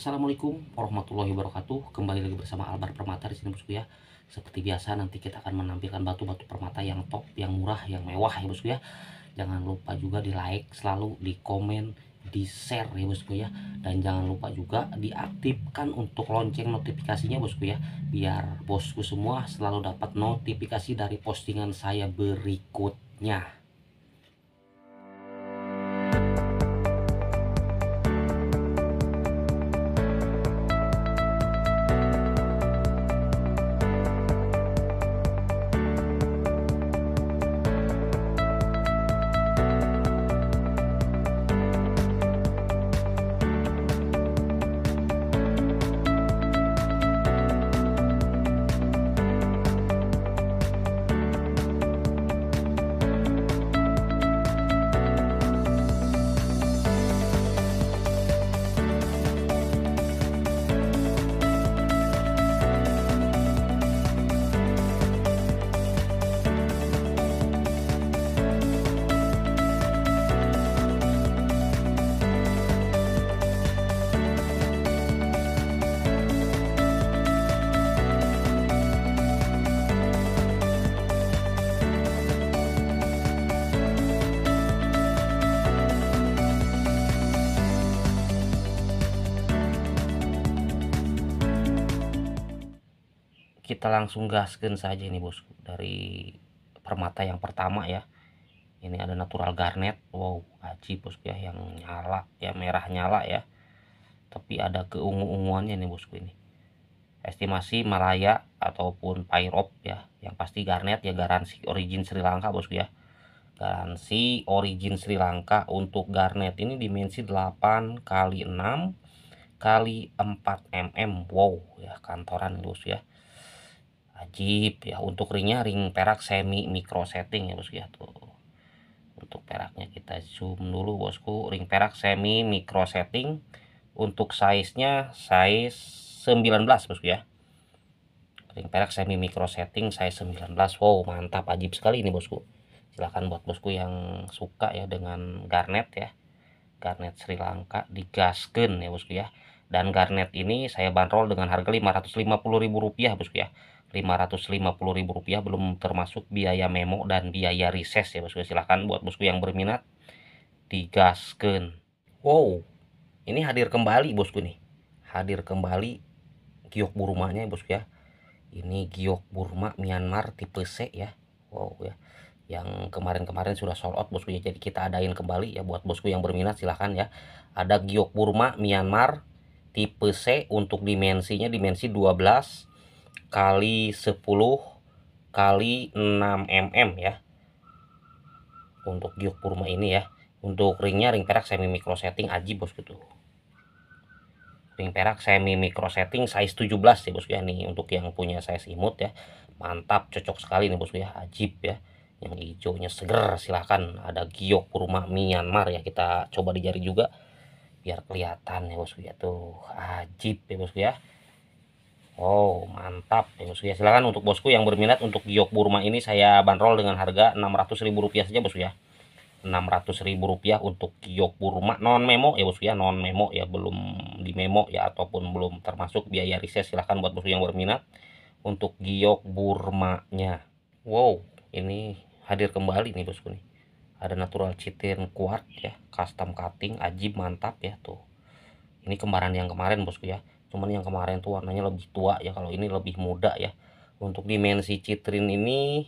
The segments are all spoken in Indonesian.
Assalamualaikum warahmatullahi wabarakatuh. Kembali lagi bersama Albar Permata di sini bosku ya. Seperti biasa nanti kita akan menampilkan batu-batu permata yang top, yang murah, yang mewah ya bosku ya. Jangan lupa juga di like, selalu di komen, di share ya bosku ya. Dan jangan lupa juga diaktifkan untuk lonceng notifikasinya bosku ya. Biar bosku semua selalu dapat notifikasi dari postingan saya berikutnya. Kita langsung gaskan saja ini bosku dari permata yang pertama ya. Ini ada natural garnet. Wow aji bosku ya yang nyala ya merah nyala ya. Tapi ada keungu-unguannya nih bosku ini. Estimasi Malaya ataupun Pyrop ya yang pasti garnet ya garansi origin Sri Lanka bosku ya. Garansi origin Sri Lanka untuk garnet ini dimensi 8 kali 6 kali 4 mm. Wow ya kantoran bosku ya ajib ya. Untuk ringnya ring perak semi micro setting ya bosku ya tuh. Untuk peraknya kita zoom dulu bosku. Ring perak semi micro setting. Untuk size nya size 19 bosku ya. Ring perak semi micro setting size 19 wow mantap ajib sekali ini bosku. Silahkan buat bosku yang suka ya dengan garnet ya. Garnet Sri Lanka digasken ya bosku ya. Dan garnet ini saya bandrol dengan harga Rp550.000 bosku ya Rp550.000 belum termasuk biaya memo dan biaya reses ya bosku. Silahkan buat bosku yang berminat digasken wow ini hadir kembali bosku nih. Hadir kembali giok burmanya ya bosku ya. Ini giok burma Myanmar tipe C ya. Wow ya. Yang kemarin-kemarin sudah sold out bosku ya. Jadi kita adain kembali ya buat bosku yang berminat silahkan ya. Ada giok burma Myanmar tipe C untuk dimensinya dimensi 12 kali 10 kali 6 mm ya. Untuk giok purma ini ya. Untuk ringnya ring perak semi micro setting aji bosku tuh. Ring perak semi micro setting size 17 ya bosku ya. Nih untuk yang punya size imut ya. Mantap cocok sekali nih bosku ya. Ajib ya. Yang hijaunya seger silahkan ada giok purma Myanmar ya kita coba di jari juga. Biar kelihatan ya bosku ya. Tuh ajib ya bosku ya Oh mantap. Ya bosku ya. Silahkan untuk bosku yang berminat untuk giok Burma ini saya bandrol dengan harga Rp600.000 saja bosku ya. Rp600.000 untuk giok Burma non memo ya bosku ya. Non memo ya. Belum di memo ya ataupun belum termasuk biaya riset silahkan buat bosku yang berminat untuk giok Burmanya Wow ini hadir kembali nih bosku nih. Ada natural citin kuat ya. Custom cutting ajib mantap ya tuh. Ini kembaran yang kemarin bosku ya cuman yang kemarin tuh warnanya lebih tua ya kalau ini lebih muda ya. Untuk dimensi citrin ini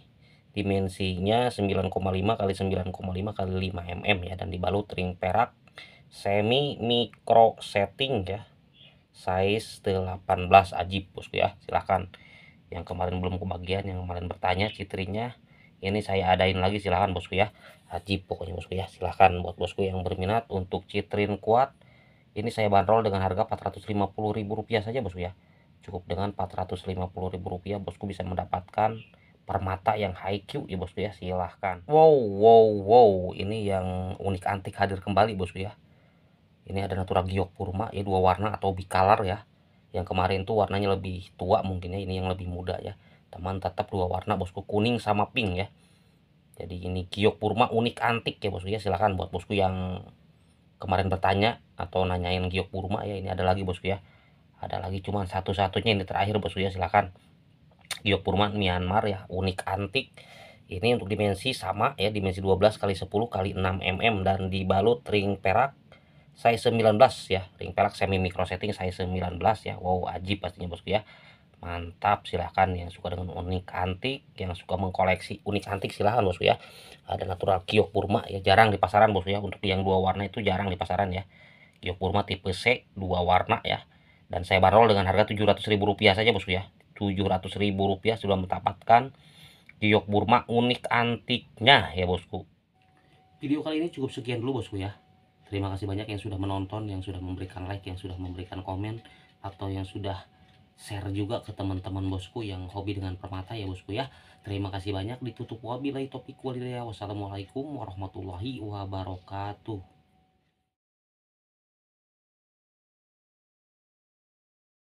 dimensinya 9,5 kali 9,5 kali 5 mm ya. Dan dibalut ring perak semi micro setting ya. Size 18 ajib bosku ya. Silahkan. Yang kemarin belum kebagian yang kemarin bertanya citrinnya ini saya adain lagi silahkan bosku ya. Ajib pokoknya bosku ya. Silahkan buat bosku yang berminat untuk citrin kuat ini saya bandrol dengan harga Rp450.000 saja bosku ya. Cukup dengan Rp450.000 bosku bisa mendapatkan permata yang high Q ya bosku ya. Silahkan. Wow wow wow. Ini yang unik antik hadir kembali bosku ya. Ini ada natural giok purma ya dua warna atau bicolor ya. Yang kemarin tuh warnanya lebih tua mungkin ya. Ini yang lebih muda ya. Teman tetap dua warna bosku kuning sama pink ya. Jadi ini giok purma unik antik ya bosku ya. Silahkan buat bosku yang kemarin bertanya atau nanyain giok burma ya ini ada lagi bosku ya. Ada lagi cuman satu-satunya ini terakhir bosku ya silahkan giok burma Myanmar ya unik antik. Ini untuk dimensi sama ya dimensi 12 kali 10 kali 6 mm dan dibalut ring perak size 19 ya. Ring perak semi micro setting size 19 ya. Wow ajib pastinya bosku ya mantap silahkan. Yang suka dengan unik antik yang suka mengkoleksi unik antik silahkan bosku ya. Ada natural kiok burma ya jarang di pasaran bosku ya. Untuk yang dua warna itu jarang di pasaran ya. Kiok burma tipe C dua warna ya. Dan saya barol dengan harga Rp700.000 saja bosku ya. Rp700.000 sudah mendapatkan kiok burma unik antiknya ya bosku. Video kali ini cukup sekian dulu bosku ya. Terima kasih banyak yang sudah menonton yang sudah memberikan like yang sudah memberikan komen atau yang sudah share juga ke teman-teman bosku yang hobi dengan permata ya bosku ya. Terima kasih banyak. Ditutup wabillahi topik walhidayah wassalamualaikum warahmatullahi wabarakatuh